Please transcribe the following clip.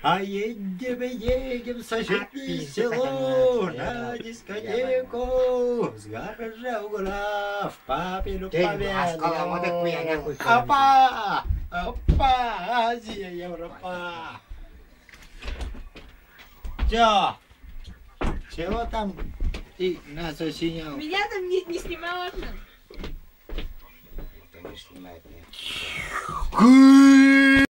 А едем, и едем в соседнее село на дискотеку. С гаража угла в папину поведу. Опа! Опа! Азия, Европа! Чё? Чего там ты нас осенял? Меня там не, не снимала. Никто не снимает меня.